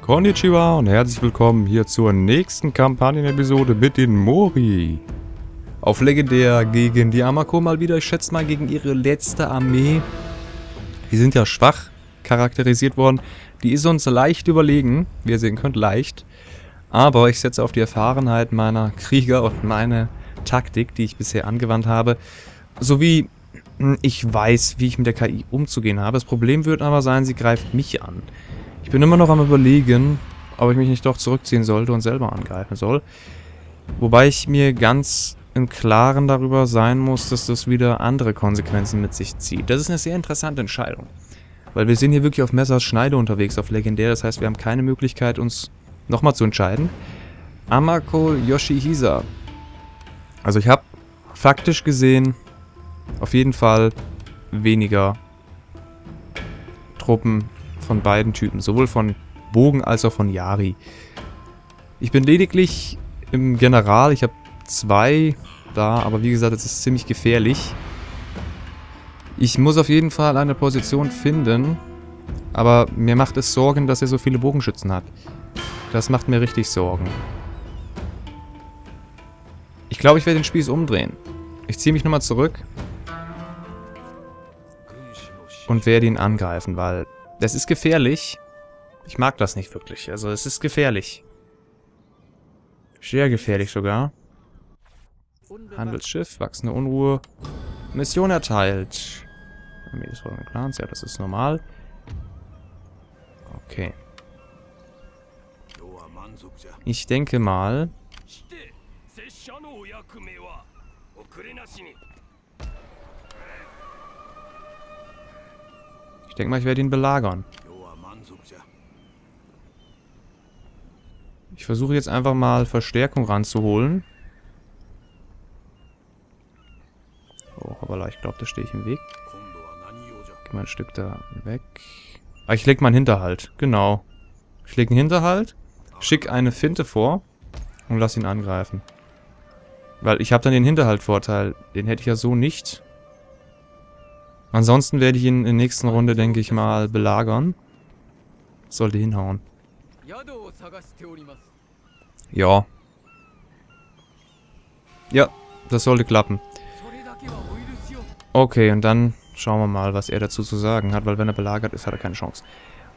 Konnichiwa und herzlich willkommen hier zur nächsten Kampagnenepisode mit den Mori. Auf legendär gegen die Amako mal wieder, ich schätze mal gegen ihre letzte Armee. Die sind ja schwach charakterisiert worden. Die ist uns leicht überlegen, wie ihr sehen könnt, leicht. Aber ich setze auf die Erfahrenheit meiner Krieger und meine Taktik, die ich bisher angewandt habe, sowie hm, ich weiß, wie ich mit der KI umzugehen habe. Das Problem wird aber sein, sie greift mich an. Ich bin immer noch am überlegen, ob ich mich nicht doch zurückziehen sollte und selber angreifen soll. Wobei ich mir ganz im Klaren darüber sein muss, dass das wieder andere Konsequenzen mit sich zieht. Das ist eine sehr interessante Entscheidung. Weil wir sind hier wirklich auf Messers Schneide unterwegs, auf Legendär. Das heißt, wir haben keine Möglichkeit, uns nochmal zu entscheiden. Amako Yoshihisa. Also ich habe faktisch gesehen auf jeden Fall weniger Truppen von beiden Typen. Sowohl von Bogen als auch von Yari. Ich bin lediglich im General. Ich habe zwei da, aber wie gesagt, es ist ziemlich gefährlich. Ich muss auf jeden Fall eine Position finden, aber mir macht es Sorgen, dass er so viele Bogenschützen hat. Das macht mir richtig Sorgen. Ich glaube, ich werde den Spieß umdrehen. Ich ziehe mich nochmal zurück und werde ihn angreifen, weil das ist gefährlich. Ich mag das nicht wirklich. Also es ist gefährlich. Sehr gefährlich sogar. Handelsschiff, wachsende Unruhe. Mission erteilt. Clans, ja, das ist normal. Okay. Ich denke mal... denke mal, ich werde ihn belagern. Ich versuche jetzt einfach mal Verstärkung ranzuholen. Oh, aber ich glaube, da stehe ich im Weg. Geh mal ein Stück da weg. Ah, ich leg mal einen Hinterhalt. Genau. Ich leg einen Hinterhalt, schick eine Finte vor und lass ihn angreifen. Weil ich habe dann den Hinterhalt-Vorteil. Den hätte ich ja so nicht. Ansonsten werde ich ihn in der nächsten Runde, denke ich mal, belagern. Sollte hinhauen. Ja. Ja, das sollte klappen. Okay, und dann schauen wir mal, was er dazu zu sagen hat, weil wenn er belagert ist, hat er keine Chance.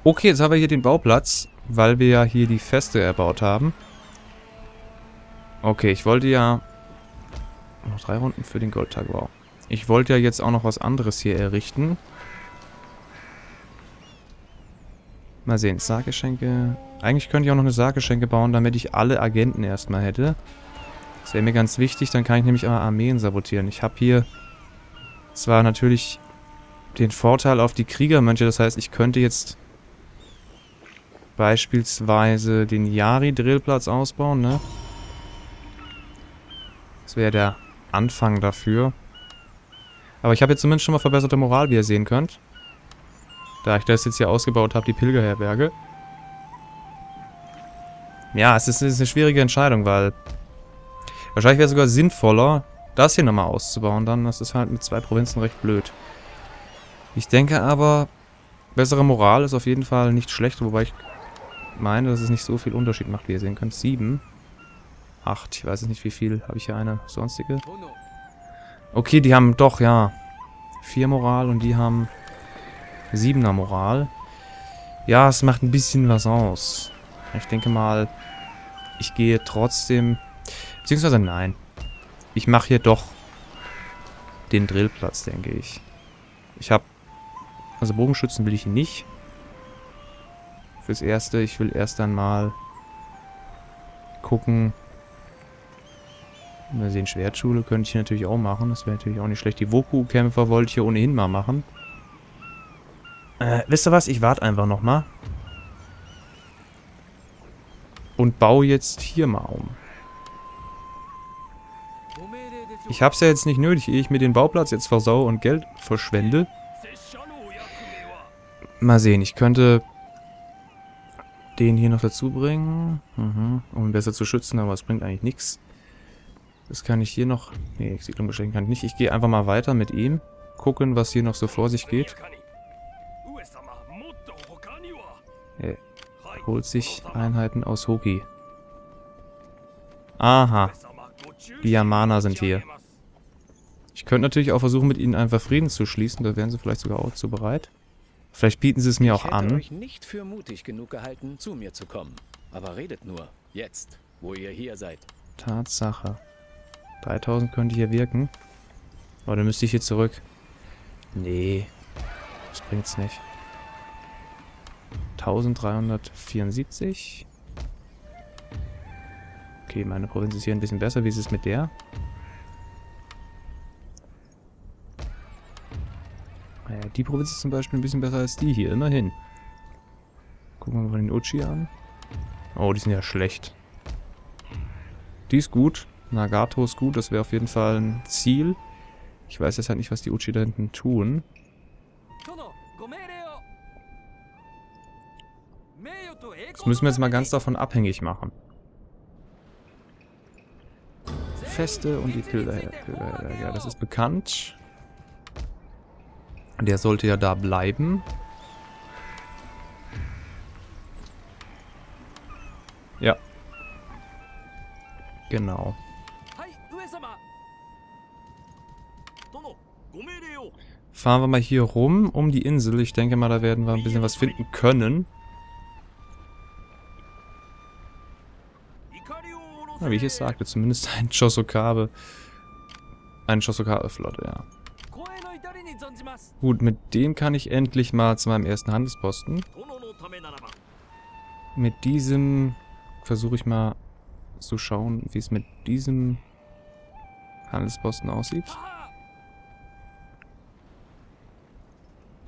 Okay, jetzt haben wir hier den Bauplatz, weil wir ja hier die Feste erbaut haben. Okay, ich wollte ja... Noch drei Runden für den Goldtag, wow. Ich wollte ja jetzt auch noch was anderes hier errichten. Mal sehen, Sarggeschenke. Eigentlich könnte ich auch noch eine Sarggeschenke bauen, damit ich alle Agenten erstmal hätte. Das wäre mir ganz wichtig, dann kann ich nämlich immer Armeen sabotieren. Ich habe hier zwar natürlich den Vorteil auf die Kriegermönche, das heißt, ich könnte jetzt beispielsweise den Yari-Drillplatz ausbauen, ne? Das wäre der Anfang dafür. Aber ich habe jetzt zumindest schon mal verbesserte Moral, wie ihr sehen könnt. Da ich das jetzt hier ausgebaut habe, die Pilgerherberge. Ja, es ist, es ist eine schwierige Entscheidung, weil wahrscheinlich wäre es sogar sinnvoller, das hier nochmal auszubauen, dann das ist halt mit zwei Provinzen recht blöd. Ich denke aber, bessere Moral ist auf jeden Fall nicht schlecht, wobei ich meine, dass es nicht so viel Unterschied macht, wie ihr sehen könnt. Sieben. Acht, ich weiß nicht wie viel. Habe ich hier eine sonstige? Okay, die haben doch, ja, vier Moral und die haben siebener Moral. Ja, es macht ein bisschen was aus. Ich denke mal, ich gehe trotzdem... Beziehungsweise nein. Ich mache hier doch den Drillplatz, denke ich. Ich habe... Also Bogenschützen will ich nicht. Fürs Erste. Ich will erst dann mal gucken. Wir sehen, Schwertschule könnte ich natürlich auch machen. Das wäre natürlich auch nicht schlecht. Die Woku-Kämpfer wollte ich hier ohnehin mal machen. Äh, wisst ihr was? Ich warte einfach nochmal. Und baue jetzt hier mal um. Ich hab's ja jetzt nicht nötig, ehe ich mir den Bauplatz jetzt versau und Geld verschwende. Mal sehen, ich könnte den hier noch dazu bringen, mhm. um ihn besser zu schützen, aber es bringt eigentlich nichts. Das kann ich hier noch... Nee, Siedlung beschränken kann ich nicht. Ich gehe einfach mal weiter mit ihm. Gucken, was hier noch so vor sich geht. Äh, holt sich Einheiten aus Hoki. Aha. Die Yamana sind hier. Ich könnte natürlich auch versuchen, mit ihnen einfach Frieden zu schließen. Da wären sie vielleicht sogar auch zu bereit. Vielleicht bieten sie es mir auch an. Ich hätte euch nicht für mutig genug gehalten, zu mir zu kommen. Aber redet nur. Jetzt, wo ihr hier seid. Tatsache. 3000 könnte hier wirken. Aber dann müsste ich hier zurück. Nee. Das bringt's nicht. 1374. Okay, meine Provinz ist hier ein bisschen besser. Wie ist es mit der? Naja, die Provinz ist zum Beispiel ein bisschen besser als die hier. Immerhin. Gucken wir mal den Uchi an. Oh, die sind ja schlecht. Die ist gut. Nagato ist gut. Das wäre auf jeden Fall ein Ziel. Ich weiß jetzt halt nicht, was die Uchi da hinten tun. Das müssen wir jetzt mal ganz davon abhängig machen. Feste und die Pilgerherr. Ja, das ist bekannt. Der sollte ja da bleiben. Ja. Genau. Fahren wir mal hier rum, um die Insel. Ich denke mal, da werden wir ein bisschen was finden können. Ja, wie ich es sagte, zumindest ein Chosokabe. Ein Chosokabe-Flotte, ja. Gut, mit dem kann ich endlich mal zu meinem ersten Handelsposten. Mit diesem versuche ich mal zu schauen, wie es mit diesem Handelsposten aussieht.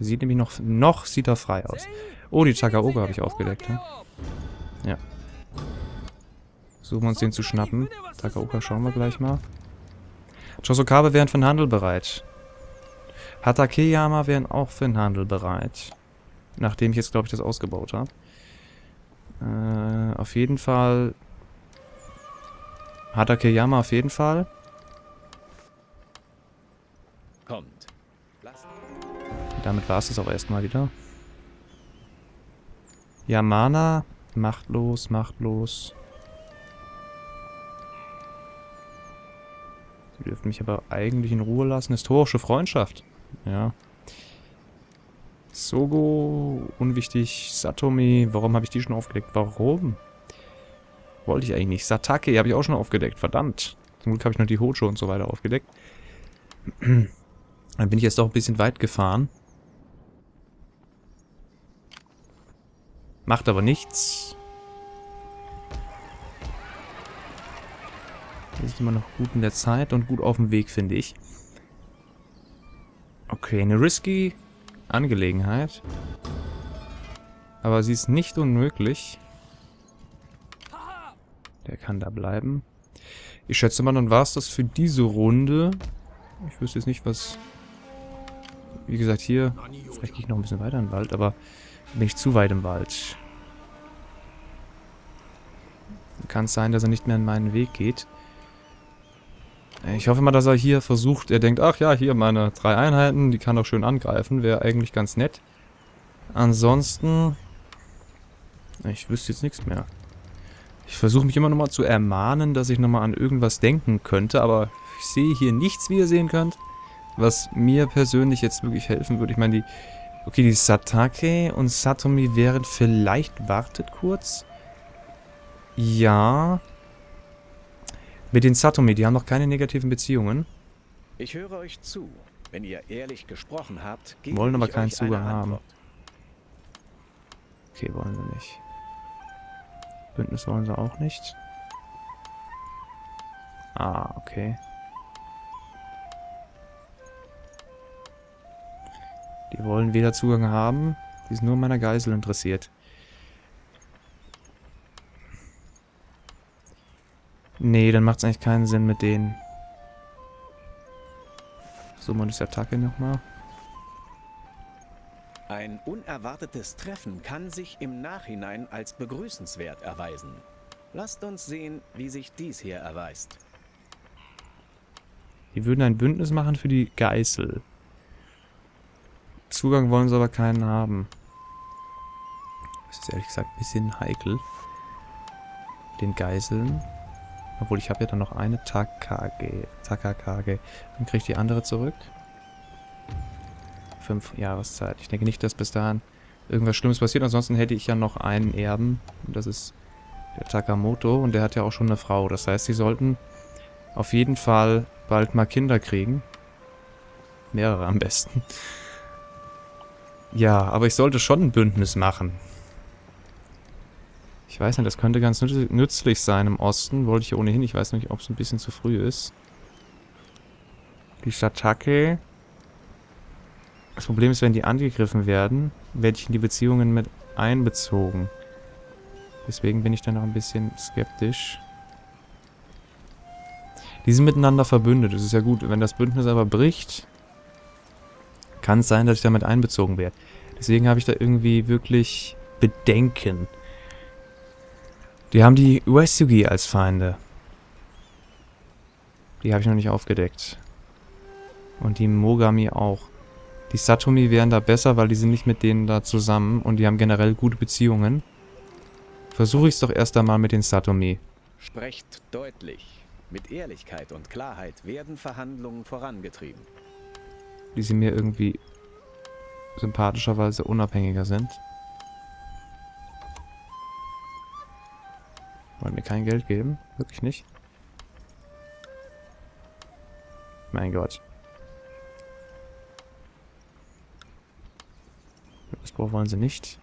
Sieht nämlich noch, noch sieht er frei aus. Oh, die Chakaoga habe ich aufgedeckt. Hm? Ja. Versuchen wir uns den zu schnappen. Takaoka schauen wir gleich mal. Chosokabe wären für den Handel bereit. Hatakeyama wären auch für den Handel bereit. Nachdem ich jetzt, glaube ich, das ausgebaut habe. Äh, auf jeden Fall... Hatakeyama auf jeden Fall. Damit war es das auch erstmal wieder. Yamana, machtlos, machtlos. Die dürfen mich aber eigentlich in Ruhe lassen. Historische Freundschaft. Ja. Sogo, unwichtig. Satomi, warum habe ich die schon aufgedeckt? Warum? Wollte ich eigentlich nicht. Satake habe ich auch schon aufgedeckt. Verdammt. Zum Glück habe ich noch die Hojo und so weiter aufgedeckt. Dann bin ich jetzt doch ein bisschen weit gefahren. Macht aber nichts. Wir sind immer noch gut in der Zeit und gut auf dem Weg, finde ich. Okay, eine risky Angelegenheit. Aber sie ist nicht unmöglich. Der kann da bleiben. Ich schätze mal, dann war es das für diese Runde. Ich wüsste jetzt nicht, was... Wie gesagt, hier... Vielleicht gehe ich noch ein bisschen weiter in den Wald, aber bin ich zu weit im Wald. Kann es sein, dass er nicht mehr in meinen Weg geht. Ich hoffe mal, dass er hier versucht, er denkt, ach ja, hier meine drei Einheiten, die kann doch schön angreifen, wäre eigentlich ganz nett. Ansonsten, ich wüsste jetzt nichts mehr. Ich versuche mich immer nochmal zu ermahnen, dass ich nochmal an irgendwas denken könnte, aber ich sehe hier nichts, wie ihr sehen könnt, was mir persönlich jetzt wirklich helfen würde. Ich meine, die, okay, die Satake und Satomi wären vielleicht, wartet kurz. Ja, mit den Satomi, die haben noch keine negativen Beziehungen. Ich höre euch zu. Wenn ihr ehrlich gesprochen habt, wollen aber keinen Zugang haben. Okay, wollen wir nicht. Bündnis wollen sie auch nicht. Ah, okay. Die wollen weder Zugang haben, die sind nur an meiner Geisel interessiert. Nee, dann macht es eigentlich keinen Sinn mit denen. So, man ist Attacke nochmal. Ein unerwartetes Treffen kann sich im Nachhinein als begrüßenswert erweisen. Lasst uns sehen, wie sich dies hier erweist. Die würden ein Bündnis machen für die Geißel. Zugang wollen sie aber keinen haben. Das ist ehrlich gesagt ein bisschen heikel. Den Geiseln. Obwohl, ich habe ja dann noch eine Takage. Takakage. Dann kriege ich die andere zurück. Fünf Jahreszeit. Ich denke nicht, dass bis dahin irgendwas Schlimmes passiert. Ansonsten hätte ich ja noch einen Erben. Und das ist der Takamoto. Und der hat ja auch schon eine Frau. Das heißt, sie sollten auf jeden Fall bald mal Kinder kriegen. Mehrere am besten. Ja, aber ich sollte schon ein Bündnis machen. Ich weiß nicht, das könnte ganz nützlich sein im Osten. Wollte ich ohnehin. Ich weiß nicht, ob es ein bisschen zu früh ist. Die Shatake. Das Problem ist, wenn die angegriffen werden, werde ich in die Beziehungen mit einbezogen. Deswegen bin ich da noch ein bisschen skeptisch. Die sind miteinander verbündet. Das ist ja gut. Wenn das Bündnis aber bricht, kann es sein, dass ich damit einbezogen werde. Deswegen habe ich da irgendwie wirklich Bedenken. Die haben die Uesugi als Feinde. Die habe ich noch nicht aufgedeckt. Und die Mogami auch. Die Satomi wären da besser, weil die sind nicht mit denen da zusammen und die haben generell gute Beziehungen. Versuche ich es doch erst einmal mit den Satomi. Sprecht deutlich. Mit Ehrlichkeit und Klarheit werden Verhandlungen vorangetrieben. Die sie mir irgendwie sympathischerweise unabhängiger sind. Wollen mir kein Geld geben? Wirklich nicht? Mein Gott. Das wollen sie nicht.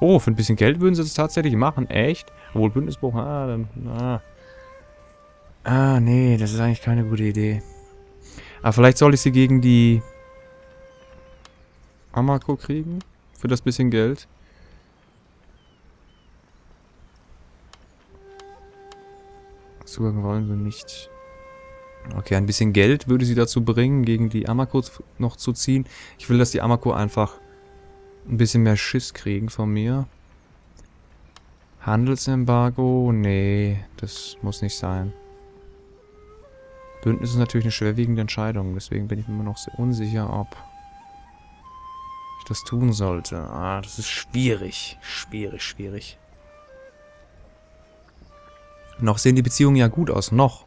Oh, für ein bisschen Geld würden sie das tatsächlich machen. Echt? Obwohl Bündnisbruch, ah, dann, ah. Ah, nee, das ist eigentlich keine gute Idee. Aber vielleicht soll ich sie gegen die Amako kriegen? Für das bisschen Geld. Zugang wollen sie nicht. Okay, ein bisschen Geld würde sie dazu bringen, gegen die Amako noch zu ziehen. Ich will, dass die Amako einfach ein bisschen mehr Schiss kriegen von mir. Handelsembargo? Nee, das muss nicht sein. Bündnis ist natürlich eine schwerwiegende Entscheidung, deswegen bin ich mir immer noch sehr unsicher, ob ich das tun sollte. Ah, das ist schwierig. Schwierig, schwierig. Noch sehen die Beziehungen ja gut aus, noch.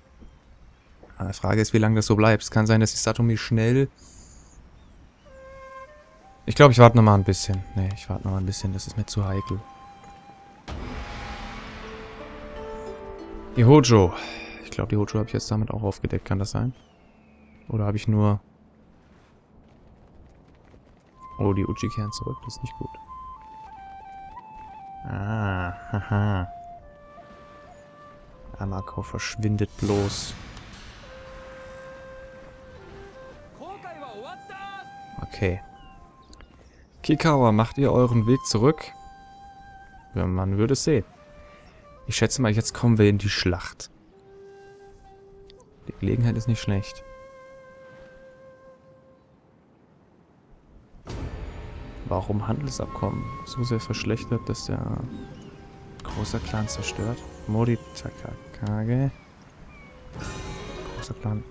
Aber die Frage ist, wie lange das so bleibt. Es kann sein, dass die Satomi schnell ich glaube, ich warte noch mal ein bisschen. Nee, ich warte noch mal ein bisschen. Das ist mir zu heikel. Die Hojo. Ich glaube, die Hojo habe ich jetzt damit auch aufgedeckt. Kann das sein? Oder habe ich nur... Oh, die Uchi kehren zurück. Das ist nicht gut. Ah, haha. Amako verschwindet bloß. Okay. Kikawa, macht ihr euren Weg zurück? Ja, man würde es sehen. Ich schätze mal, jetzt kommen wir in die Schlacht. Die Gelegenheit ist nicht schlecht. Warum Handelsabkommen? So sehr verschlechtert, dass der große Clan zerstört. Mori Takakage. Großer Clan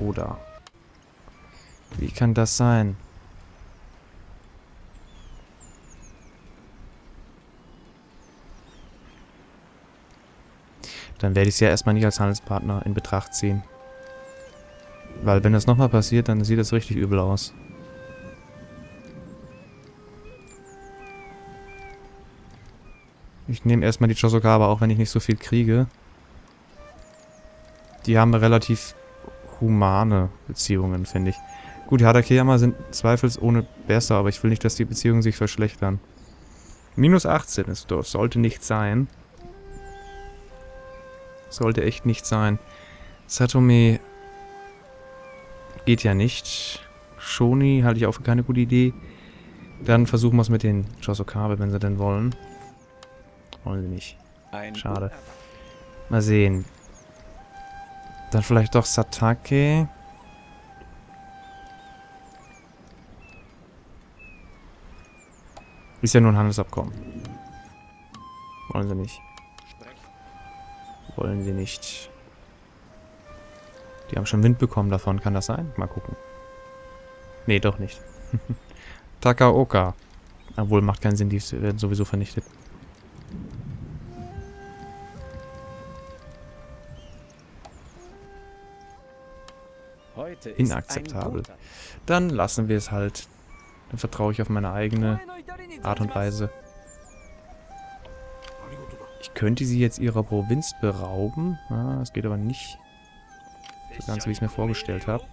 Oda. Wie kann das sein? Dann werde ich es ja erstmal nicht als Handelspartner in Betracht ziehen. Weil wenn das nochmal passiert, dann sieht das richtig übel aus. Ich nehme erstmal die Chosokawa, auch wenn ich nicht so viel kriege. Die haben relativ humane Beziehungen, finde ich. Gut, die Hadakeyama sind zweifelsohne besser, aber ich will nicht, dass die Beziehungen sich verschlechtern. Minus 18 ist sollte nicht sein. Sollte echt nicht sein. Satome geht ja nicht. Shoni halte ich auch für keine gute Idee. Dann versuchen wir es mit den Josokabe, wenn sie denn wollen. Wollen sie nicht. Schade. Mal sehen. Dann vielleicht doch Satake. Ist ja nur ein Handelsabkommen. Wollen sie nicht. Wollen sie nicht. Die haben schon Wind bekommen davon, kann das sein? Mal gucken. Nee, doch nicht. Takaoka. Obwohl, macht keinen Sinn, die werden sowieso vernichtet. Inakzeptabel. Dann lassen wir es halt. Dann vertraue ich auf meine eigene Art und Weise. Ich könnte sie jetzt ihrer Provinz berauben. Ah, das geht aber nicht so ganz, wie ich es mir vorgestellt habe.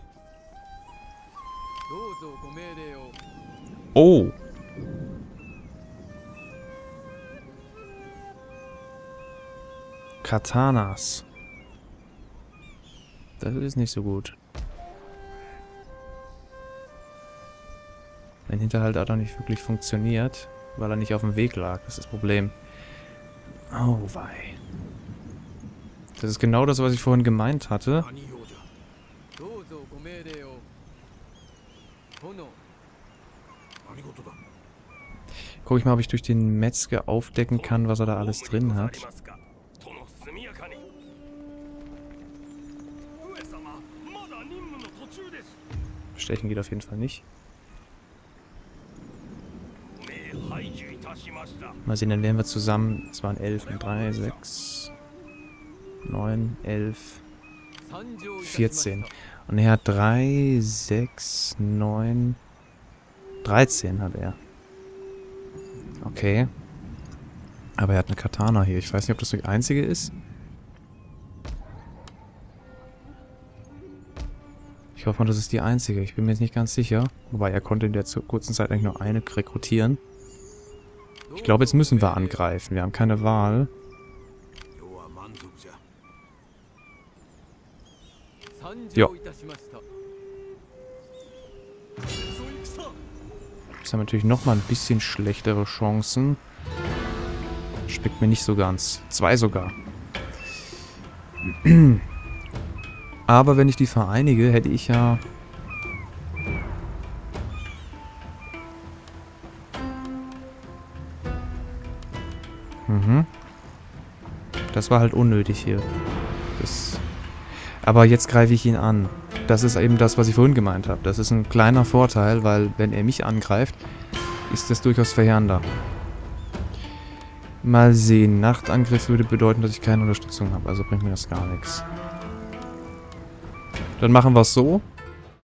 Oh! Katanas. Das ist nicht so gut. Mein Hinterhalt hat auch nicht wirklich funktioniert, weil er nicht auf dem Weg lag. Das ist das Problem. Oh wei. Das ist genau das, was ich vorhin gemeint hatte. Guck ich mal, ob ich durch den Metzger aufdecken kann, was er da alles drin hat. Stechen geht auf jeden Fall nicht. Mal sehen, dann wären wir zusammen. Es waren 11 und 3, 6, 9, 11, 14. Und er hat 3, 6, 9, 13 hat er. Okay. Aber er hat eine Katana hier. Ich weiß nicht, ob das die einzige ist. Ich hoffe mal, das ist die einzige. Ich bin mir jetzt nicht ganz sicher. Wobei, er konnte in der kurzen Zeit eigentlich nur eine rekrutieren. Ich glaube, jetzt müssen wir angreifen. Wir haben keine Wahl. Ja. Jetzt haben wir natürlich nochmal ein bisschen schlechtere Chancen. Schmeckt mir nicht so ganz. Zwei sogar. Aber wenn ich die vereinige, hätte ich ja... Das war halt unnötig hier. Das... Aber jetzt greife ich ihn an. Das ist eben das, was ich vorhin gemeint habe. Das ist ein kleiner Vorteil, weil wenn er mich angreift, ist das durchaus verheerender. Mal sehen. Nachtangriff würde bedeuten, dass ich keine Unterstützung habe. Also bringt mir das gar nichts. Dann machen wir es so.